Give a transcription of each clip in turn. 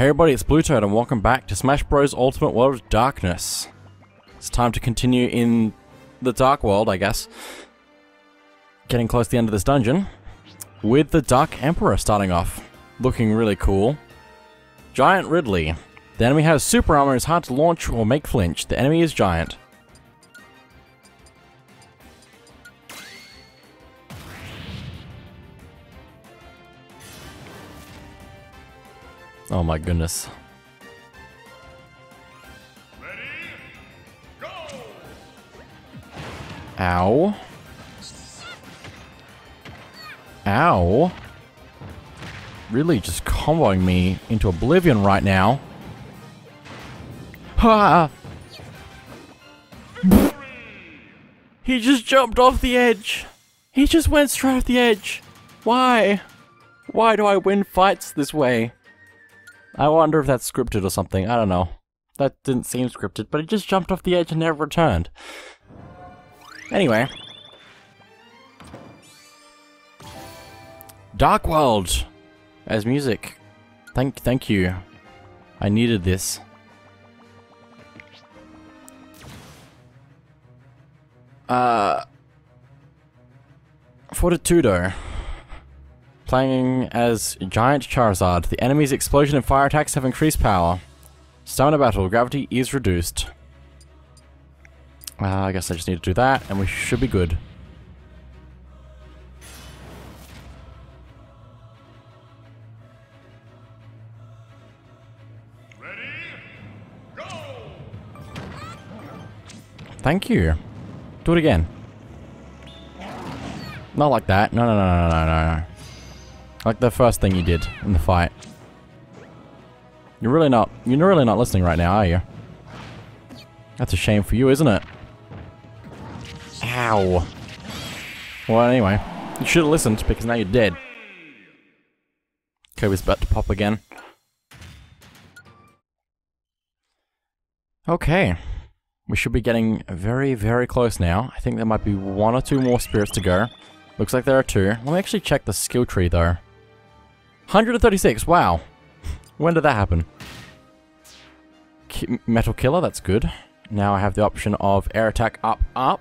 Hey everybody, it's Blue Toad and welcome back to Smash Bros. Ultimate World of Darkness. It's time to continue in the Dark World, I guess. Getting close to the end of this dungeon. With the Dark Emperor starting off. Looking really cool. Giant Ridley. The enemy has super armor and is hard to launch or make flinch. The enemy is giant. Oh my goodness. Ow. Ow. Really just comboing me into oblivion right now. Ha! He just jumped off the edge. He just went straight off the edge. Why? Why do I win fights this way? I wonder if that's scripted or something. I don't know. That didn't seem scripted, but it just jumped off the edge and never returned. Anyway. Dark World! As music. Thank thank you. I needed this. Uh Fortitudo. Playing as Giant Charizard, the enemy's explosion and fire attacks have increased power. Stamina battle, gravity is reduced. Uh, I guess I just need to do that, and we should be good. Ready, go! Thank you. Do it again. Not like that. No, no, no, no, no, no, no. Like the first thing you did in the fight. You're really not, you're really not listening right now, are you? That's a shame for you, isn't it? Ow. Well, anyway. You should have listened, because now you're dead. Kobe's about to pop again. Okay. We should be getting very, very close now. I think there might be one or two more spirits to go. Looks like there are two. Let me actually check the skill tree, though. 136, wow. when did that happen? Metal Killer, that's good. Now I have the option of Air Attack up, up.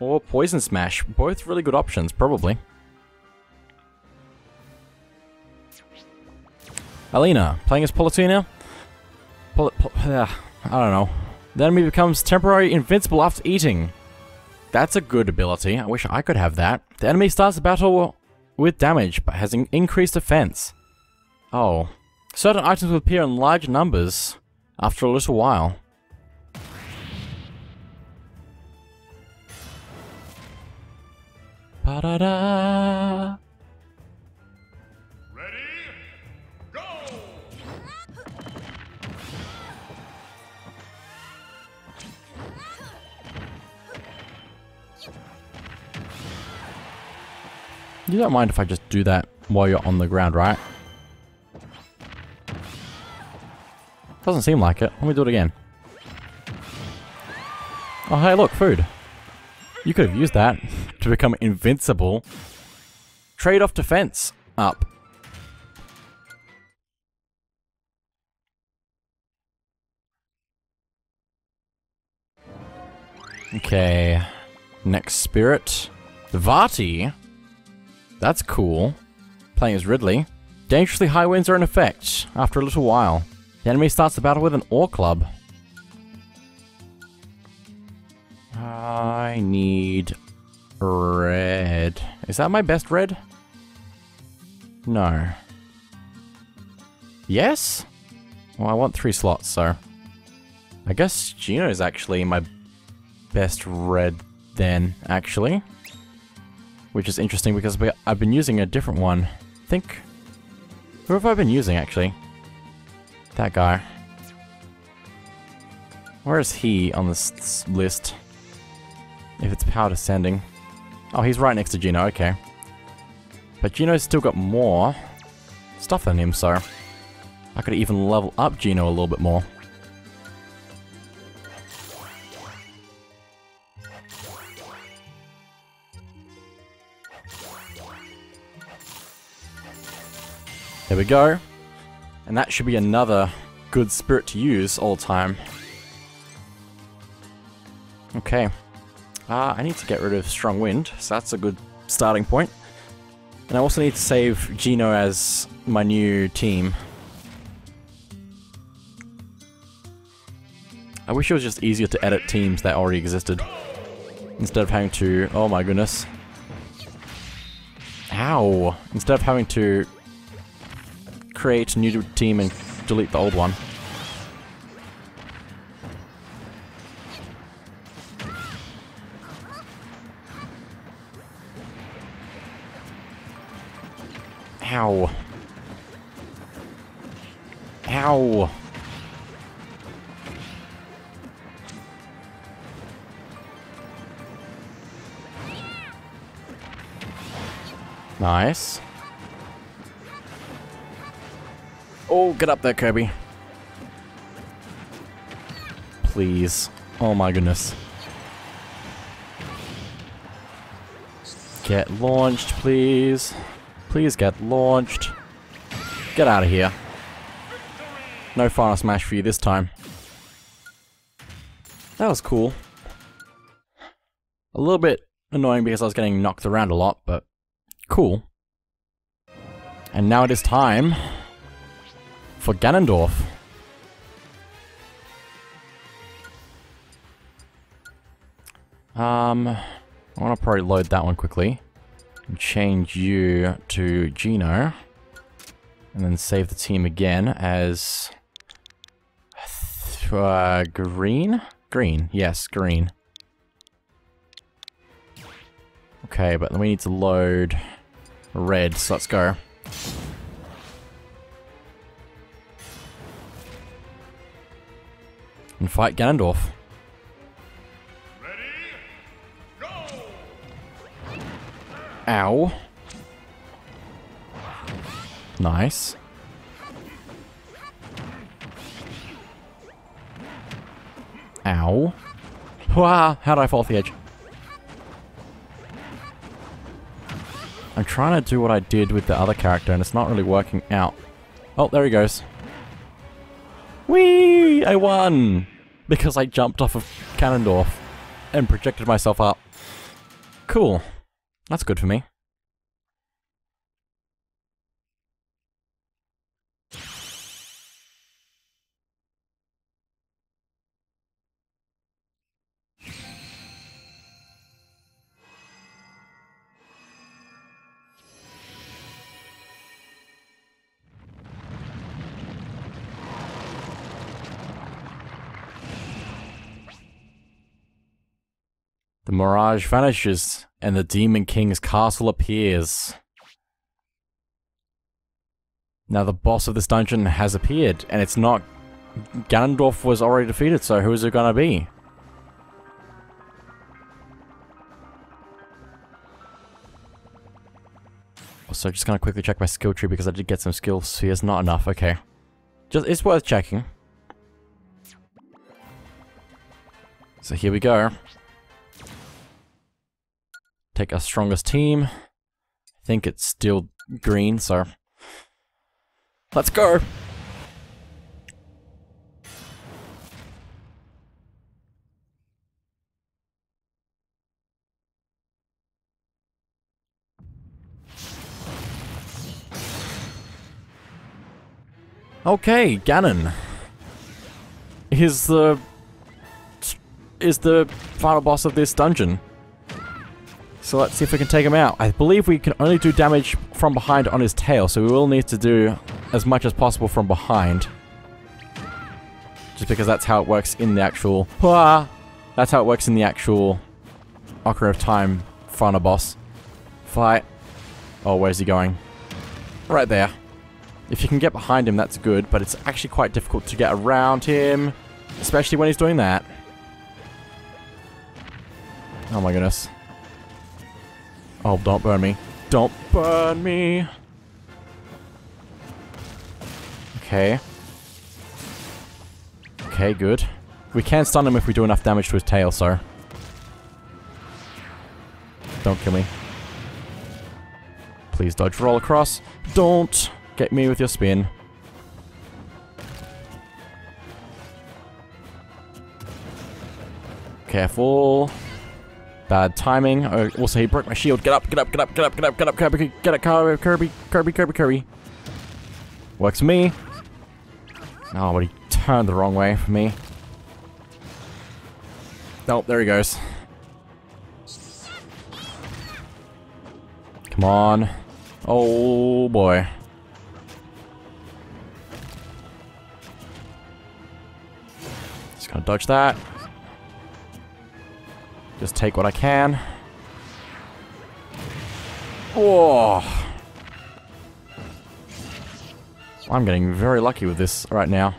Or Poison Smash. Both really good options, probably. Alina, playing as Palutena? Pol Pol uh, I don't know. The enemy becomes temporarily invincible after eating. That's a good ability. I wish I could have that. The enemy starts the battle with damage, but has an increased defense. Oh. Certain items will appear in large numbers after a little while. Ba-da-da! You don't mind if I just do that while you're on the ground, right? Doesn't seem like it. Let me do it again. Oh, hey, look, food. You could have used that to become invincible. Trade off defense up. Okay. Next spirit. Vati. That's cool. Playing as Ridley. Dangerously high winds are in effect after a little while. The enemy starts the battle with an ore club. I need red. Is that my best red? No. Yes? Well, I want three slots, so... I guess Geno is actually my best red then, actually. Which is interesting because I've been using a different one. I think... Who have I been using, actually? That guy. Where is he on this list? If it's power descending. Oh, he's right next to Geno, okay. But Geno's still got more stuff than him, so... I could even level up Geno a little bit more. There we go. And that should be another good spirit to use all the time. Okay. Uh, I need to get rid of Strong Wind, so that's a good starting point. And I also need to save Geno as my new team. I wish it was just easier to edit teams that already existed. Instead of having to... Oh my goodness. Ow! Instead of having to create a new team and delete the old one. Ow. Ow. Nice. Oh, get up there, Kirby. Please. Oh my goodness. Get launched, please. Please get launched. Get out of here. No final smash for you this time. That was cool. A little bit annoying because I was getting knocked around a lot, but cool. And now it is time for Ganondorf. Um, I want to probably load that one quickly. And change you to Geno. And then save the team again as... Uh, green? Green, yes, green. Okay, but then we need to load red, so let's go. And fight Ganondorf. Ow. Nice. Ow. Wow, how did I fall off the edge? I'm trying to do what I did with the other character and it's not really working out. Oh, there he goes. I won! Because I jumped off of Ganondorf and projected myself up. Cool. That's good for me. The mirage vanishes, and the Demon King's castle appears. Now the boss of this dungeon has appeared, and it's not... Ganondorf was already defeated, so who is it gonna be? Also, just gonna quickly check my skill tree because I did get some skill spheres. Not enough, okay. Just, it's worth checking. So here we go take our strongest team. I think it's still green, so let's go. Okay, Ganon is the is the final boss of this dungeon. So let's see if we can take him out. I believe we can only do damage from behind on his tail, so we will need to do as much as possible from behind. Just because that's how it works in the actual... That's how it works in the actual Ocarina of Time final boss fight. Oh, where's he going? Right there. If you can get behind him, that's good, but it's actually quite difficult to get around him, especially when he's doing that. Oh my goodness. Oh, don't burn me. Don't burn me! Okay. Okay, good. We can stun him if we do enough damage to his tail, sir. Don't kill me. Please dodge roll across. Don't get me with your spin. Careful. Bad timing. Oh, also, he broke my shield. Get up, get up, get up, get up, get up, get up, Kirby, get up, Kirby, Kirby, Kirby, Kirby, Kirby. Works for me. Oh, but he turned the wrong way for me. Nope, there he goes. Come on. Oh, boy. Just gonna dodge that. Just take what I can. Whoa. I'm getting very lucky with this right now.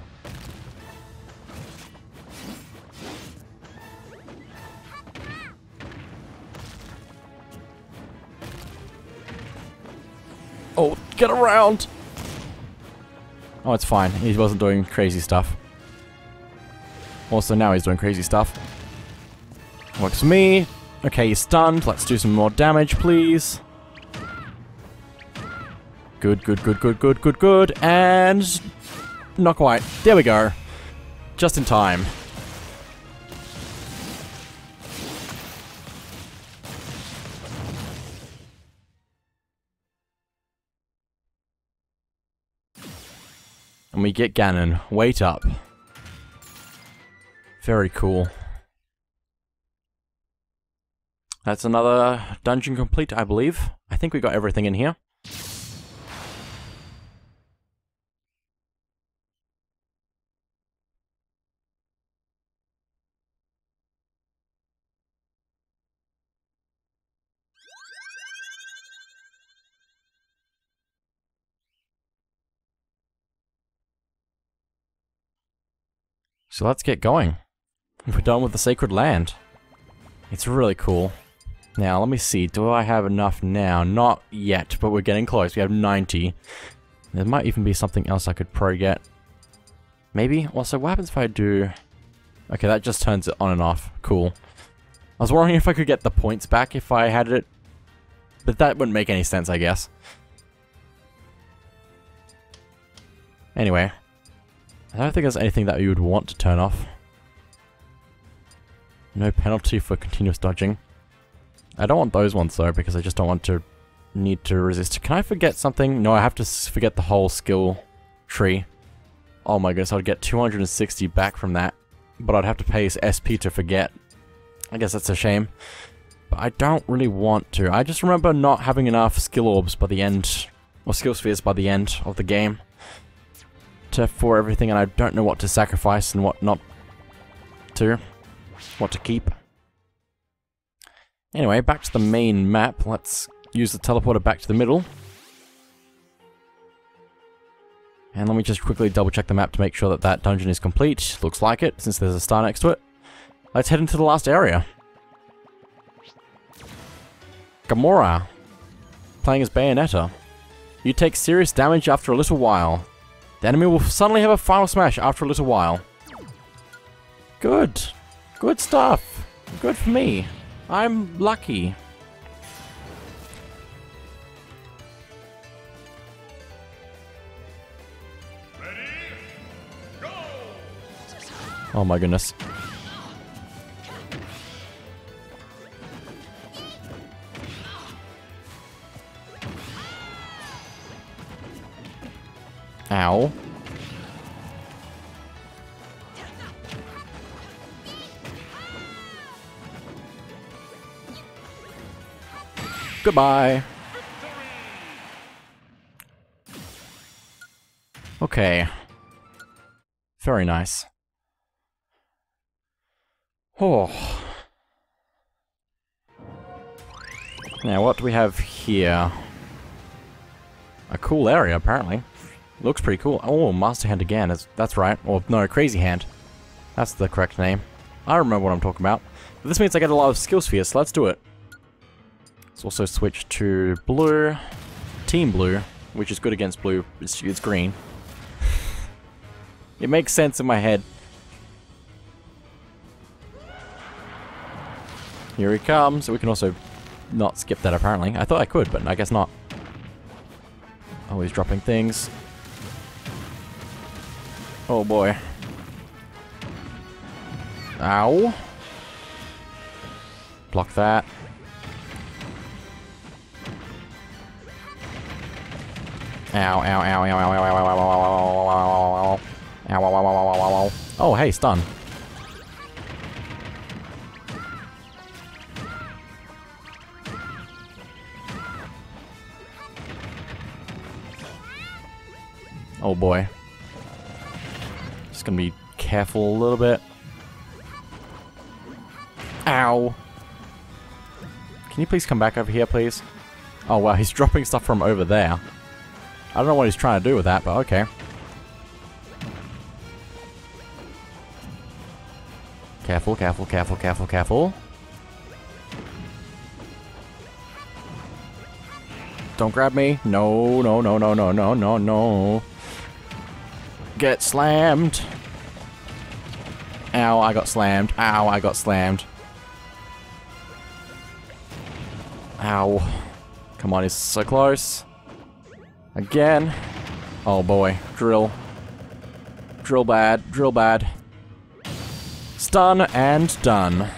Oh, get around! Oh, it's fine. He wasn't doing crazy stuff. Also, now he's doing crazy stuff. Works for me. Okay, he's stunned. Let's do some more damage, please. Good, good, good, good, good, good, good. And... Not quite. There we go. Just in time. And we get Ganon. Wait up. Very cool. That's another dungeon complete, I believe. I think we got everything in here. So let's get going. We're done with the Sacred Land. It's really cool. Now, let me see. Do I have enough now? Not yet, but we're getting close. We have 90. There might even be something else I could pro get. Maybe? Also, what happens if I do... Okay, that just turns it on and off. Cool. I was wondering if I could get the points back if I had it. But that wouldn't make any sense, I guess. Anyway. I don't think there's anything that you would want to turn off. No penalty for continuous dodging. I don't want those ones though, because I just don't want to need to resist. Can I forget something? No, I have to forget the whole skill tree. Oh my goodness, I'd get 260 back from that. But I'd have to pay SP to forget. I guess that's a shame. But I don't really want to. I just remember not having enough skill orbs by the end, or skill spheres by the end of the game. To, for everything, and I don't know what to sacrifice and what not to. What to keep. Anyway, back to the main map. Let's use the teleporter back to the middle. And let me just quickly double check the map to make sure that that dungeon is complete. Looks like it, since there's a star next to it. Let's head into the last area. Gomorrah. Playing as Bayonetta. You take serious damage after a little while. The enemy will suddenly have a final smash after a little while. Good. Good stuff. Good for me. I'm lucky. Ready, Oh my goodness. Ow. Goodbye. Okay. Very nice. Oh. Now, what do we have here? A cool area, apparently. Looks pretty cool. Oh, Master Hand again. That's right. Or, no, Crazy Hand. That's the correct name. I remember what I'm talking about. But this means I get a lot of skill spheres, so let's do it. Let's also switch to blue. Team blue, which is good against blue. It's, it's green. it makes sense in my head. Here he comes. We can also not skip that apparently. I thought I could, but I guess not. Oh, he's dropping things. Oh boy. Ow. Block that. Ow, ow, ow, ow, ow, ow, ow, ow, ow, ow, ow, ow, ow, ow, ow, ow, ow, ow, ow, ow. Oh, hey, stun. Oh boy. Just gonna be careful a little bit. Ow. Can you please come back over here, please? Oh wow, he's dropping stuff from over there. I don't know what he's trying to do with that, but okay. Careful, careful, careful, careful, careful. Don't grab me. No, no, no, no, no, no, no, no. Get slammed. Ow, I got slammed. Ow, I got slammed. Ow. Come on, he's so close. Again. Oh boy, drill. Drill bad, drill bad. Stun and done.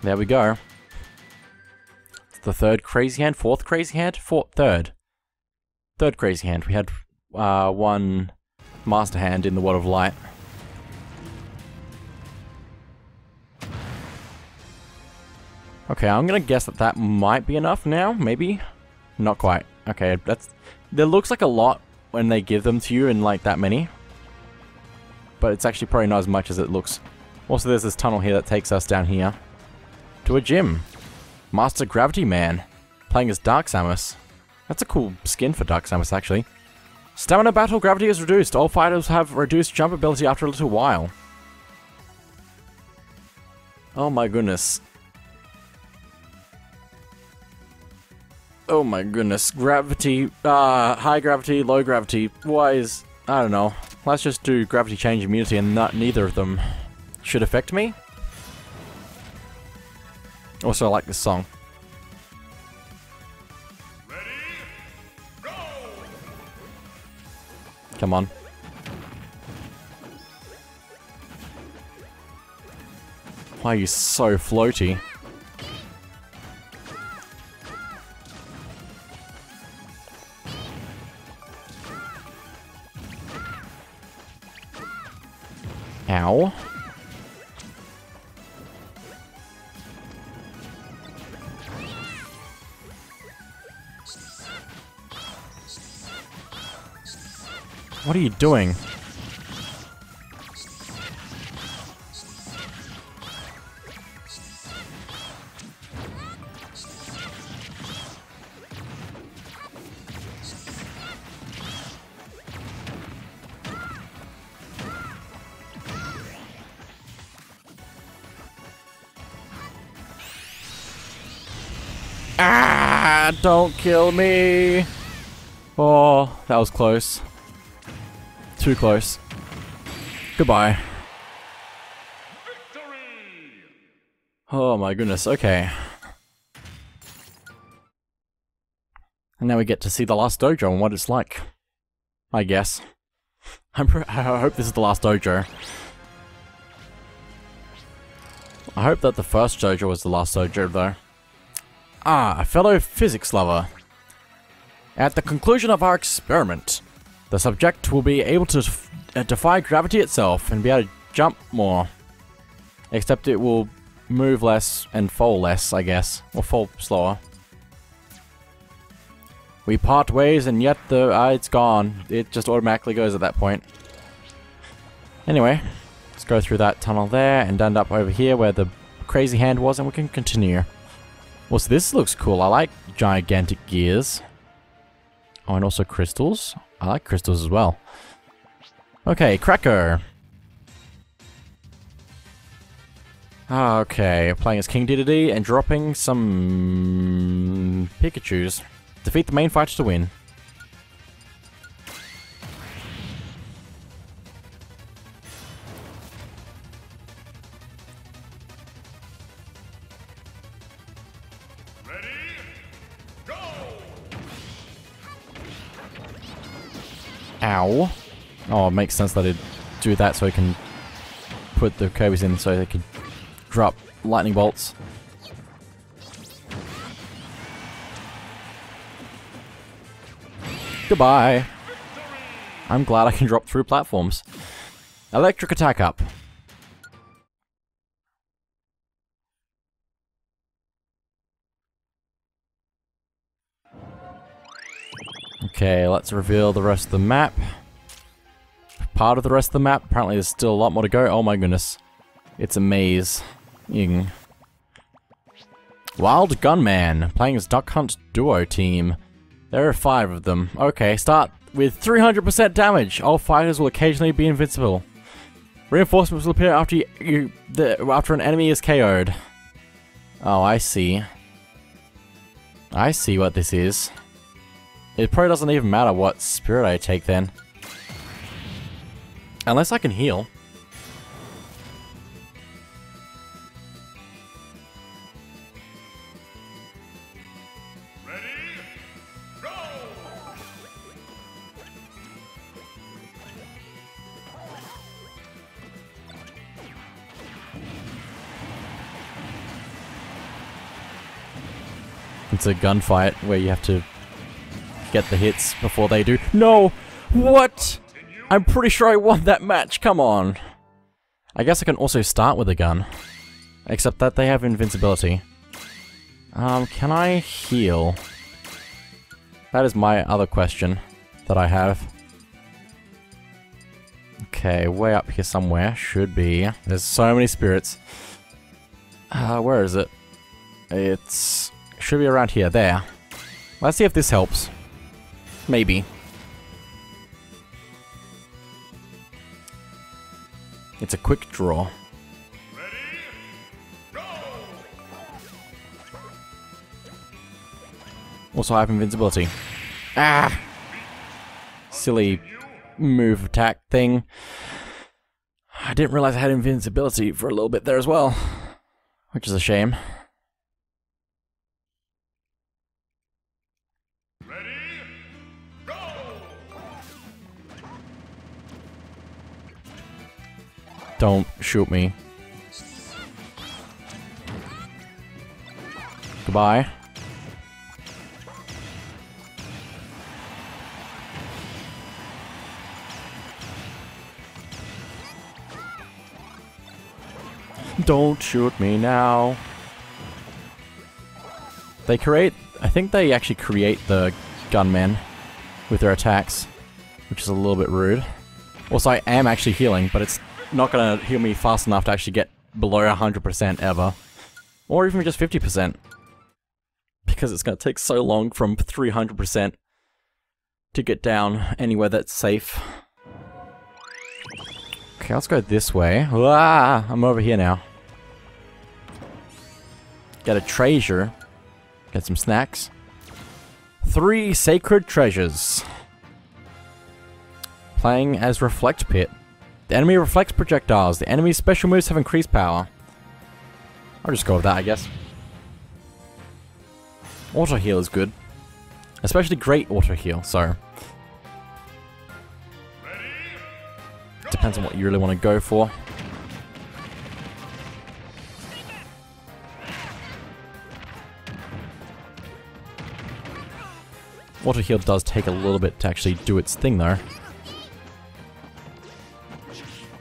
There we go. The third crazy hand, fourth crazy hand, fourth, third. Third crazy hand. We had uh, one master hand in the World of Light. Okay, I'm gonna guess that that might be enough now, maybe? Not quite. Okay, that's... There looks like a lot when they give them to you in like that many. But it's actually probably not as much as it looks. Also, there's this tunnel here that takes us down here. To a gym. Master Gravity Man. Playing as Dark Samus. That's a cool skin for Dark Samus, actually. Stamina battle gravity is reduced. All fighters have reduced jump ability after a little while. Oh my goodness. Oh my goodness. Gravity, uh, high gravity, low gravity. Why is... I don't know. Let's just do gravity change immunity and not neither of them should affect me. Also, I like this song. Come on. Why are you so floaty? Ow. Doing? Ah, don't kill me. Oh, that was close. Too close. Goodbye. Oh my goodness, okay. And now we get to see the last dojo and what it's like. I guess. I'm I hope this is the last dojo. I hope that the first dojo was the last dojo though. Ah, a fellow physics lover. At the conclusion of our experiment, the subject will be able to uh, defy gravity itself and be able to jump more. Except it will move less and fall less, I guess. Or fall slower. We part ways and yet the uh, it's gone. It just automatically goes at that point. Anyway, let's go through that tunnel there and end up over here where the crazy hand was and we can continue. Well, so this looks cool. I like gigantic gears. Oh, and also crystals. I like crystals as well. Okay, Kracko. Okay, playing as King Dedede and dropping some Pikachus. Defeat the main fighter to win. Ow. Oh, it makes sense that it do that so it can put the Kirby's in so they can drop lightning bolts. Goodbye. I'm glad I can drop through platforms. Electric attack up. Okay, let's reveal the rest of the map. Part of the rest of the map. Apparently there's still a lot more to go. Oh my goodness. It's a maze. Wild Gunman, playing as Duck Hunt Duo Team. There are five of them. Okay, start with 300% damage. All fighters will occasionally be invincible. Reinforcements will appear after you, you the, after an enemy is KO'd. Oh, I see. I see what this is. It probably doesn't even matter what spirit I take then. Unless I can heal. It's a gunfight where you have to get the hits before they do. No! What? I'm pretty sure I won that match, come on. I guess I can also start with a gun. Except that they have invincibility. Um, can I heal? That is my other question that I have. Okay, way up here somewhere. Should be. There's so many spirits. Uh, where is it? It's... Should be around here. There. Let's see if this helps. Maybe. It's a quick draw. Also I have invincibility. Ah! Silly move attack thing. I didn't realize I had invincibility for a little bit there as well. Which is a shame. Don't shoot me. Goodbye. Don't shoot me now. They create... I think they actually create the gunmen with their attacks, which is a little bit rude. Also, I am actually healing, but it's not gonna heal me fast enough to actually get below 100% ever. Or even just 50%. Because it's gonna take so long from 300% to get down anywhere that's safe. Okay, let's go this way. Ah, I'm over here now. Get a treasure. Get some snacks. Three sacred treasures. Playing as Reflect Pit. The enemy reflects projectiles. The enemy's special moves have increased power. I'll just go with that, I guess. Auto heal is good. Especially great auto heal, so. Depends on what you really want to go for. Auto heal does take a little bit to actually do its thing though.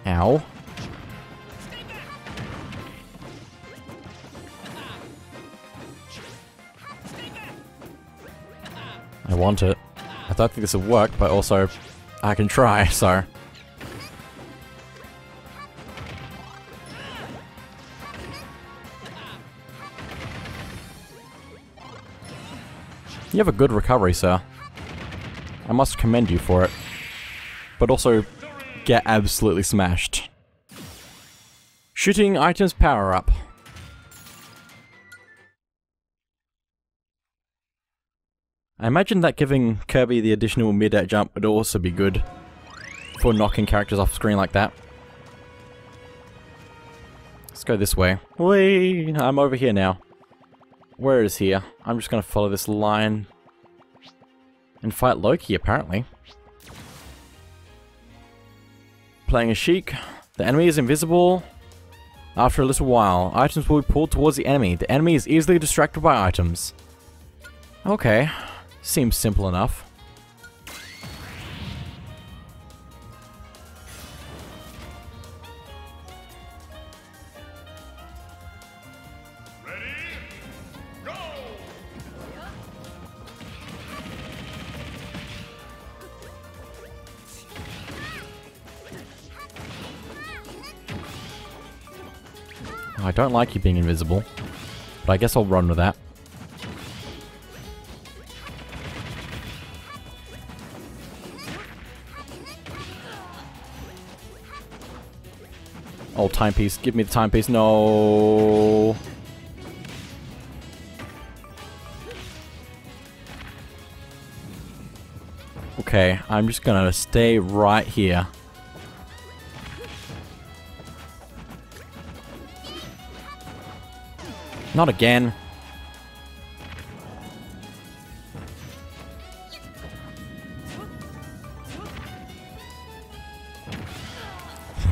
Ow. I want it. I don't think this will work, but also I can try, so... You have a good recovery, sir. I must commend you for it. But also, get absolutely smashed. Shooting items power up. I imagine that giving Kirby the additional mid-air jump would also be good for knocking characters off screen like that. Let's go this way. Whee! I'm over here now. Where is here? I'm just gonna follow this line and fight Loki, apparently. Playing a Sheik. The enemy is invisible. After a little while, items will be pulled towards the enemy. The enemy is easily distracted by items. Okay. Seems simple enough. Don't like you being invisible. But I guess I'll run with that. Oh, timepiece. Give me the timepiece. No. Okay, I'm just gonna stay right here. Not again.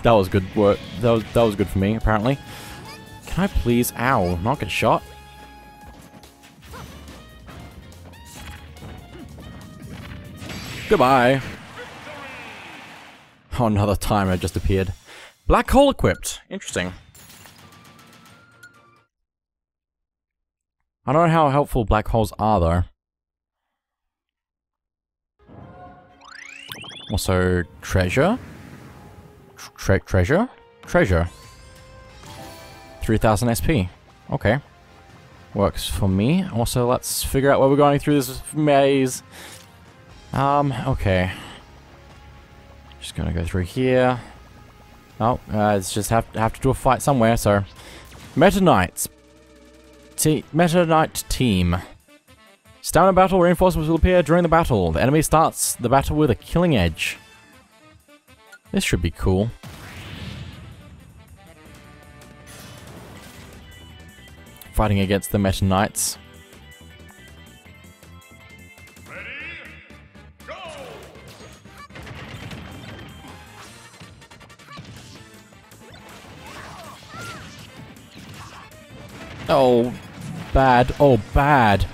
that was good work. That was that was good for me, apparently. Can I please, ow, not get shot? Goodbye. Oh, another timer just appeared. Black hole equipped. Interesting. I don't know how helpful black holes are, though. Also, treasure? Tre treasure? Treasure. 3000 SP. Okay. Works for me. Also, let's figure out where we're going through this maze. Um, okay. Just gonna go through here. Oh, uh, it's just have, to have to do a fight somewhere, so... Meta Knights. Meta Knight Team. Stamina battle reinforcements will appear during the battle. The enemy starts the battle with a killing edge. This should be cool. Fighting against the Meta Knights. Oh, bad. Oh, bad.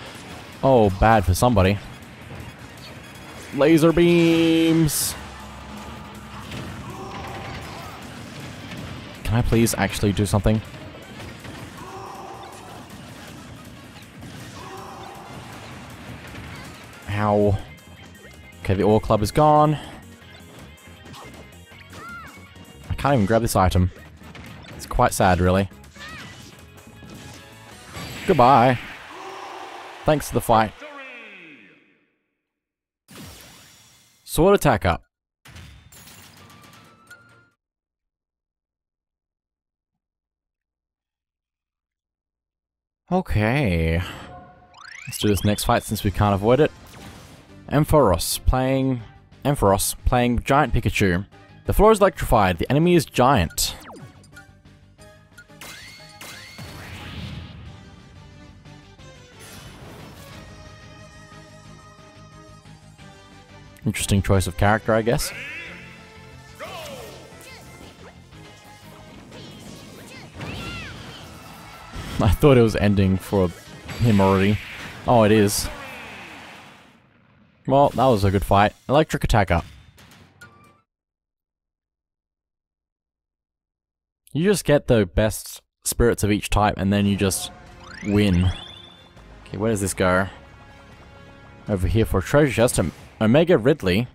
Oh, bad for somebody. Laser beams! Can I please actually do something? Ow. Okay, the ore club is gone. I can't even grab this item. It's quite sad, really. Goodbye. Thanks for the fight. Sword attack up. Okay. Let's do this next fight since we can't avoid it. Ampharos playing... Ampharos playing Giant Pikachu. The floor is electrified. The enemy is giant. Interesting choice of character, I guess. I thought it was ending for him already. Oh, it is. Well, that was a good fight. Electric Attacker. You just get the best spirits of each type and then you just win. Okay, where does this go? Over here for a treasure chest. Omega Ridley.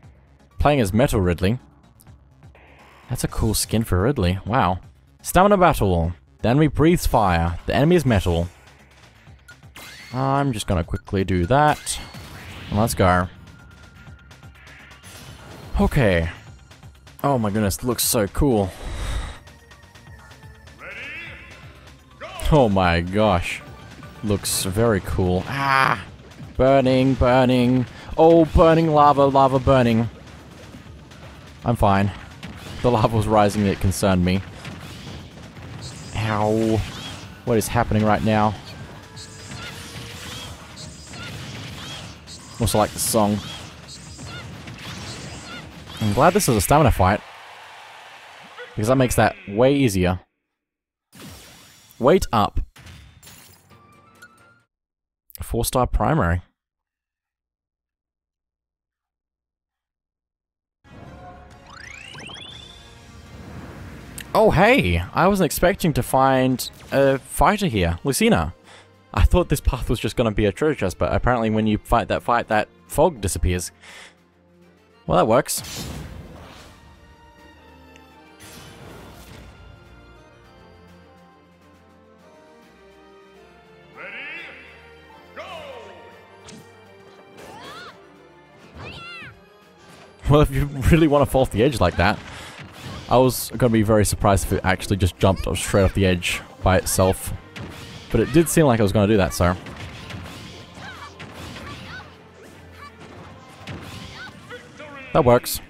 Playing as Metal Ridley. That's a cool skin for Ridley. Wow. Stamina battle. The enemy breathes fire. The enemy is metal. I'm just gonna quickly do that. Let's go. Okay. Oh my goodness, looks so cool. Oh my gosh. Looks very cool. Ah! Burning, burning. Oh, burning lava, lava burning. I'm fine. The lava was rising, it concerned me. Ow. What is happening right now? Also like the song. I'm glad this is a stamina fight. Because that makes that way easier. Wait up. Four star primary. Oh hey, I wasn't expecting to find a fighter here, Lucina. I thought this path was just going to be a treasure chest, but apparently when you fight that fight, that fog disappears. Well, that works. Well, if you really want to fall off the edge like that, I was going to be very surprised if it actually just jumped straight off the edge by itself. But it did seem like I was going to do that, so... That works.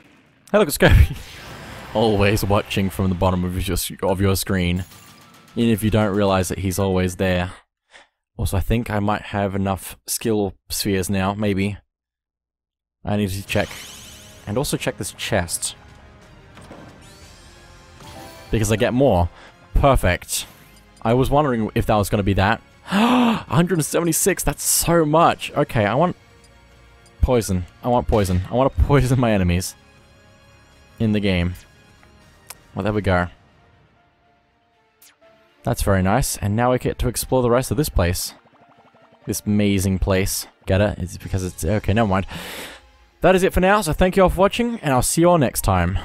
Hey look, it's Scopy. always watching from the bottom of your, of your screen. Even if you don't realize that he's always there. Also, I think I might have enough skill spheres now, maybe. I need to check. And also check this chest. Because I get more. Perfect. I was wondering if that was going to be that. 176, that's so much. Okay, I want poison. I want poison. I want to poison my enemies in the game. Well, there we go. That's very nice. And now we get to explore the rest of this place. This amazing place. Get it? It's because it's... Okay, never mind. That is it for now, so thank you all for watching, and I'll see you all next time.